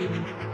you.